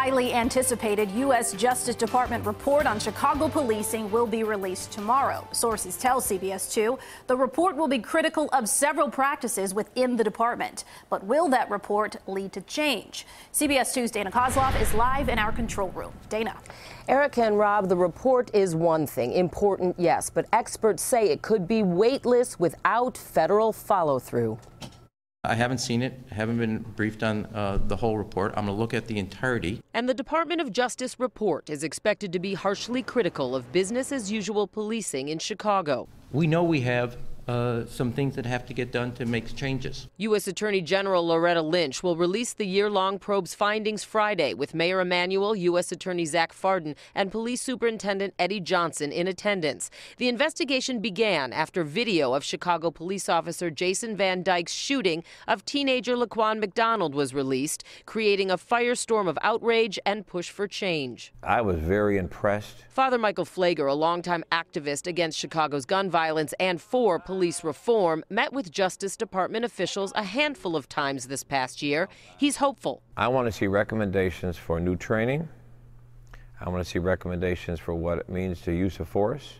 Highly anticipated U.S. Justice Department report on Chicago policing will be released tomorrow. Sources tell CBS 2 the report will be critical of several practices within the department. But will that report lead to change? CBS 2's Dana Kozlov is live in our control room. Dana. Erica and Rob, the report is one thing, important, yes, but experts say it could be weightless without federal follow through. I haven't seen it, haven't been briefed on uh, the whole report. I'm going to look at the entirety. And the Department of Justice report is expected to be harshly critical of business as usual policing in Chicago. We know we have uh, some things that have to get done to make changes. U.S. Attorney General Loretta Lynch will release the year long probe's findings Friday with Mayor Emanuel, U.S. Attorney Zach Fardon, and Police Superintendent Eddie Johnson in attendance. The investigation began after video of Chicago police officer Jason Van Dyke's shooting of teenager Laquan McDonald was released, creating a firestorm of outrage and push for change. I was very impressed. Father Michael Pfleger, a longtime activist against Chicago's gun violence and for police police reform, met with Justice Department officials a handful of times this past year. He's hopeful. I want to see recommendations for new training. I want to see recommendations for what it means to use of force.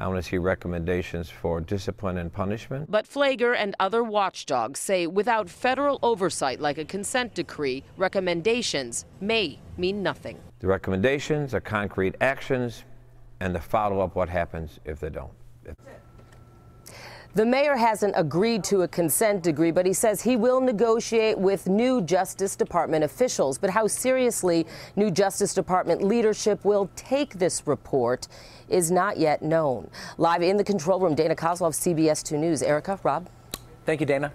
I want to see recommendations for discipline and punishment. But Pfleger and other watchdogs say without federal oversight like a consent decree, recommendations may mean nothing. The recommendations are concrete actions and the follow up what happens if they don't. The mayor hasn't agreed to a consent decree, but he says he will negotiate with new Justice Department officials. But how seriously new Justice Department leadership will take this report is not yet known. Live in the control room, Dana Kozlov, CBS 2 News. Erica, Rob. Thank you, Dana.